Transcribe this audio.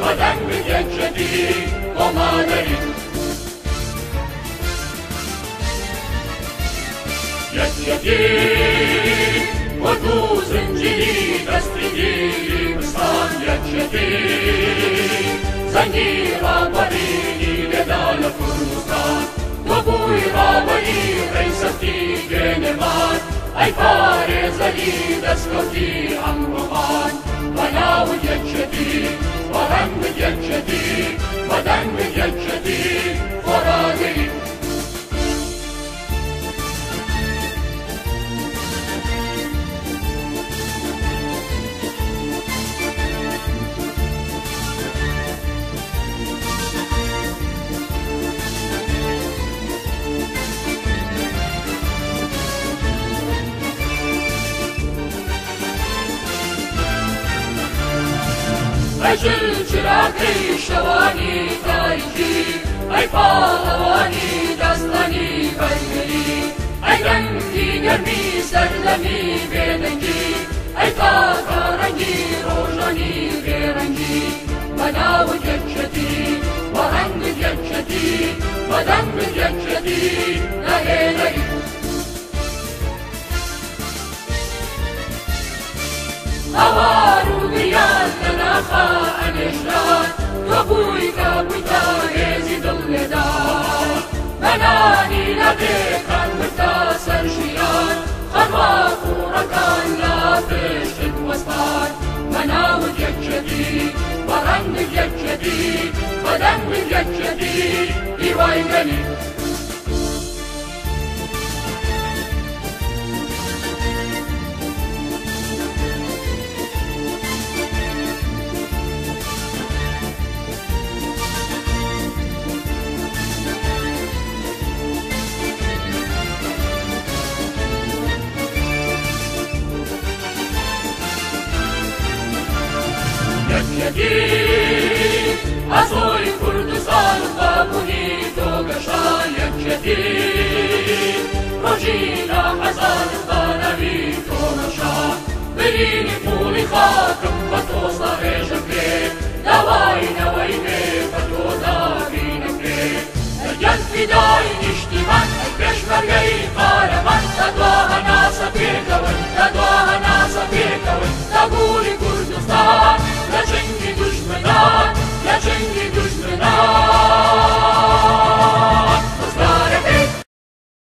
بەدەنگت یەکێتی قۆمانەری یەکێتی وەکو زنجیری دەستیگیری مسان یەکێتی زەنگی than with get. ئەجل چراکەی شەوانی تاریکی ئەی پاڵەوانی دەستانی بەرگری ئەی ڕەنگی گەرمی سەرلەمی بێدەنگی ئەی تاکارەنگی ڕۆژانی بێڕەنگی بەناوت یەکشەتی وەڕەنگت یەکشەتی بەدەنگت یەکشەتی نەهێنەی لەبێکان مرتا سەر ژیان خەڕوا کوڕەکان لا بەدەنگت یەکچەدی هیوای گەنی یەکێتی ئەسۆی کوردستان بابوونی تۆگەشا یەکێتی ڕۆژی ناحەزار بانەوی تۆنەشا برینی پوڵی خاکم بە